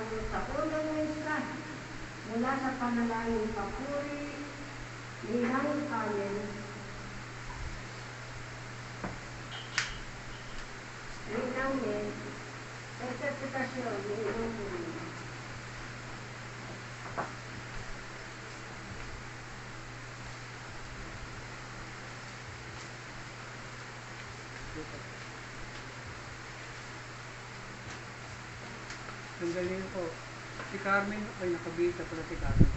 pagod sa unang misa mula sa panalangin papuri ni Nang Carmen. Ni Nang Nen, interpretasyon ni Inong Puri. Ang galing po. Si Carmen, ay nakabita pala si Carmen.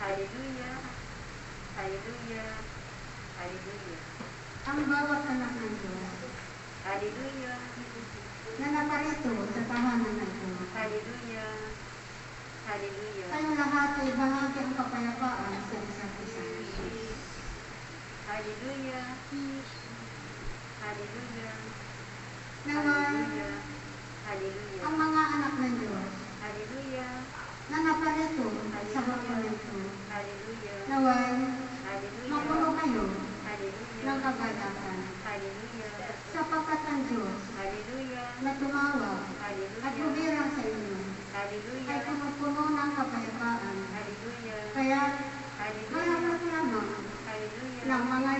Hallelujah. Hallelujah. Hallelujah. Ang bawat anak ng Diyos Hallelujah. na naparito sa tahanan ng Diyos. Hallelujah. Hallelujah. Kayong lahat ay bahagi ang kapayapaan sa isa't isa. Hallelujah. Hallelujah. Nawa, Hallelujah. Ang mga anak ng Diyos Hallelujah. na naparito sa hapon nito, Hallelujah. naway Hallelujah. mapuno kayo Hallelujah. ng kagalakan Hallelujah. sapagkat ang Diyos Hallelujah. na tumawag at Hallelujah. lumira sa inyo Hallelujah. pumupuno ng kapayapaan. Hallelujah. Kaya Hallelujah. maramot lamang Hallelujah. ng mga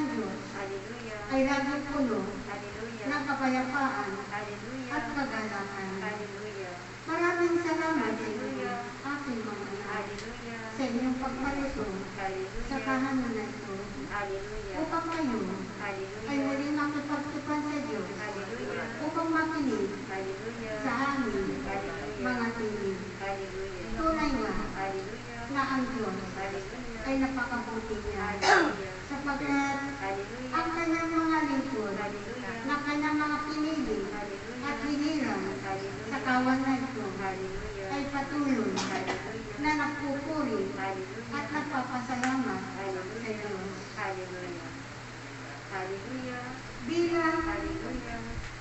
lingkod ng Diyos Hallelujah. ay laging puno Hallelujah. ng kapayapaan Hallelujah. at kagalakan. Hallelujah. Maraming salamat sa inyo, aking mga anak, sa inyong pagparito sa kahanan na ito, Hallelujah. upang kayo ay Hallelujah. muling makipagtupan sa Diyos, Hallelujah. upang makinig Hallelujah. sa amin Hallelujah. mga. Hallelujah. Tunay nga Hallelujah. Na ang Diyos ay napakabuti niya, sapagkat ang kanyang mga lingkod na kanyang mga pinili at hiniram sa kawan na ito Hallelujah. ay patuloy na nagpupuri at nagpapasalamat sa Diyos. Hallelujah. Bilang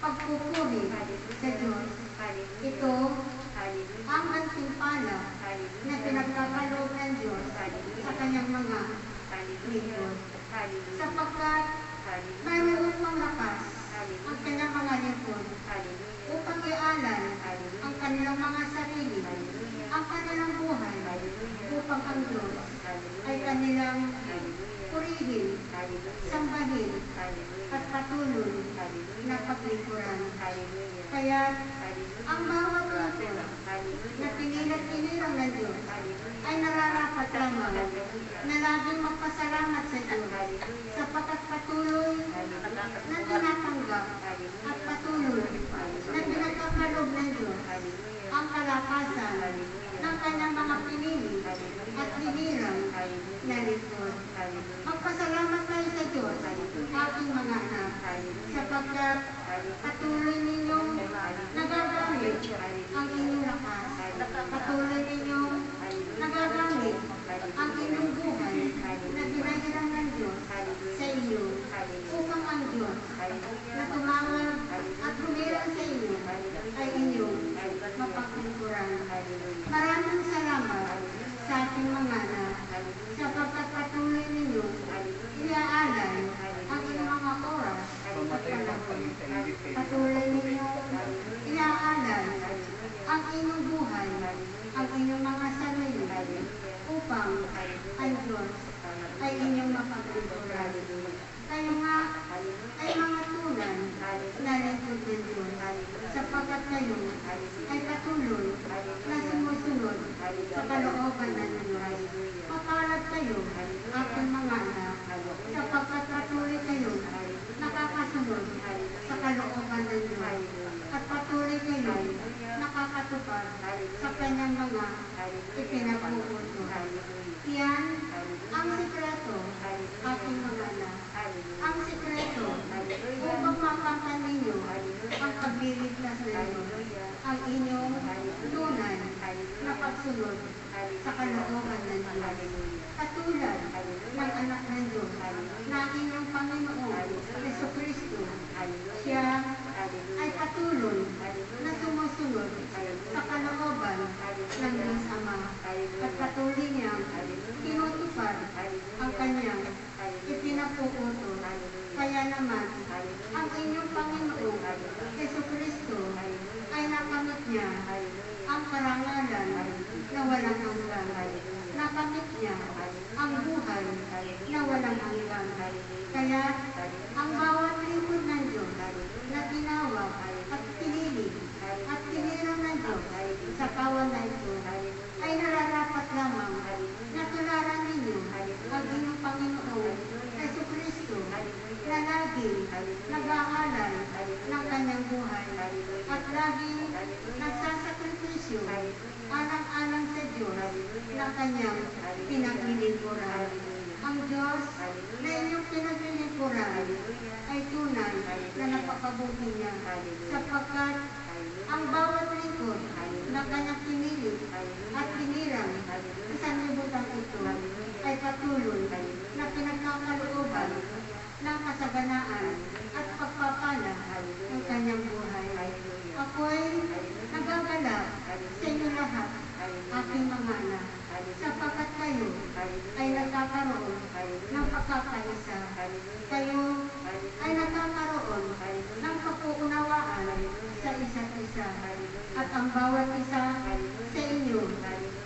pagpupuri sa Diyos, ito. Ang antimpala na pinagkakaloob ng Diyos sa kanyang mga. Hallelujah. sapagkat mayroon pang lakas ang kanyang mga lingkod upang ialay ang kanilang mga sarili, ang kanilang buhay, upang ang Diyos ay kanilang. Purihin, sambahin, at patuloy na paglingkuran. Kaya ang bawat lingkod na Hallelujah. pinilat pinirang ng Diyos ay nararapat lamang na laging magpasalamat sa Diyos sapagkat patuloy na tinatanggap at patuloy na pinagkakalob ng Diyos Hallelujah. ang kalakasan ng kanyang mga pinili at hinirang na lingkod. Magpasalamat tayo sa Diyos, aking mga anak, sapagkat patuloy ninyong nagagamit ang inyong lakas, patuloy ninyong nagagamit ang inyong buhay na pinahiram ng Diyos sa inyo upang ang Diyos na tumawag at humirang sa inyo ay inyong mapagkukuran. Maraming salamat sa ating mga anak sapagkat patuloy ninyo iaalay ang inyong mga oras at panahon. Patuloy ninyo iaalay ang inyong buhay, ang inyong mga sarili upang ang Diyos ay inyong mapagkukuran. Kayo nga ay mga tulan na lingkod ng Diyos sapagkat kayo ay patuloy na sumusunod sa kalooban ng Diyos. Mapalad kayo, aking mga anak, sapagkat patuloy kayo nakakasunod sa kalooban ng Diyos at patuloy kayo nakakatupad sa kanyang mga ipinapupunto. Yan ang sikreto, aking mga anak. Ang sikreto upang makamtan ninyo ang pagliligtas ninyo, ang inyong tunay na pagsunod sa kalooban ng Diyos. Katulad ng anak ng Diyos na inyong Panginoon, Yeso Kristo, siya ay patuloy na sumusunod sa kalooban ng Diyos Ama. At patuloy niyang tinutupad ang kanyang ipinapuuto. Kaya naman, ang inyong Panginoon, Yeso Kristo, ay nakamit niya ang karangalan na walang hanggan. Nakamit niya ang buhay na walang hanggan. Kaya, ang bawat rin na tinawag at pinili at tinirang ng Diyos sa kawan na ito ay nararapat lamang na tularan ninyo ang inyong Panginoon Yeso Kristo na lagi nag-aalay ng kanyang buhay at lagi nagsasakripisyo alang-alang sa Diyos na kanyang pinaglilingkuran. Ang Diyos na inyong pinaglilingkuran napakabuti niya. Sapagkat ang bawat lingkod na kanyang pinili at pinirang sa sanlibutan ito ay patuloy na pinagkakalooban ng kasaganaan at pagpapala ng kanyang buhay. Ako'y nagagalak sa inyo lahat, aking mga anak, sapagkat kayo ay nagkakaroon ng pagkakaisa. Kayo ay nagkakaroon ng kapuunawaan sa isa't isa. At bawat isa sa inyo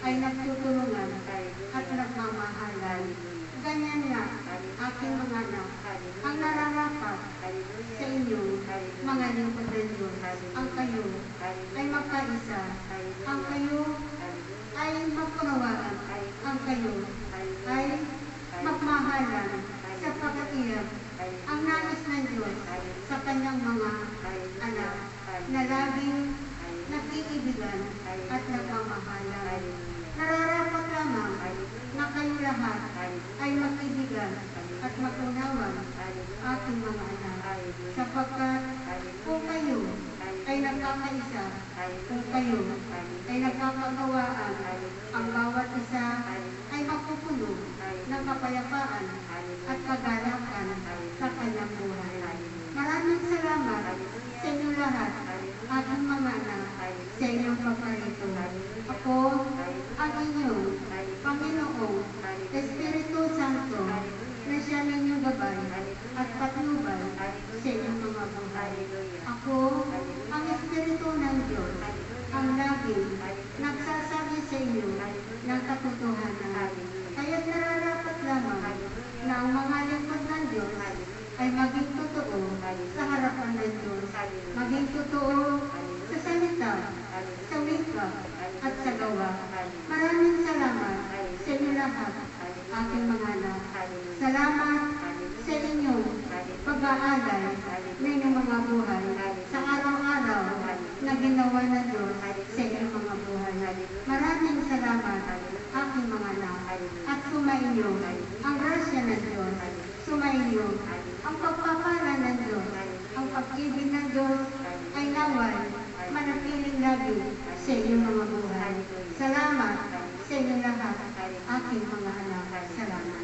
ay nagtutulungan at nagmamahalan. Ganyan nga, aking mga anak, ang nararapat sa inyo, mga lingkod ng Diyos, ang kayo ay magkaisa, ang kayo ay magkunawaan, ang kayo ay magmahalan sa pagkatiyag ang nais ng Diyos sa kanyang mga anak na laging. Nararapat lamang na kayo lahat ay makibigan at makunawan aking mga anak sapagkat kung kayo ay nagkakaisa, kung kayo ay nagkakagawaan, ang bawat isa ay mapupuno ng kapayapaan at kagalakan sa kanyang buhay. Maraming salamat sa inyo lahat, aking mga anak, sa inyong paparito. Ako, ang inyong Panginoong Espiritu Santo, na siya ninyong gabay at patnubay sa inyong mga buhay. Ako, ang Espiritu ng Diyos, ang laging nagsasabi sa inyo ng katotohanan. Kaya nararapat lamang na ang mga lingkod ng Diyos ay maging totoo sa harapan ng Diyos. Maging totoo sa salita, sa wika, at sa gawa. Maraming salamat sa inyo lahat, aking mga anak. Salamat sa inyong pag-aalay ng inyong mga buhay sa araw-araw na ginawa ng Diyos sa inyong mga buhay. Maraming salamat, aking mga anak. At sumainyo ang grasya ng Diyos. Sumainyo ang pagpapala ng Diyos. Ang pag-ibig ng Diyos ay naway manatiling lagi sa inyong mga buhay. Salamat sa inyo lahat, aking mga anak. Salamat.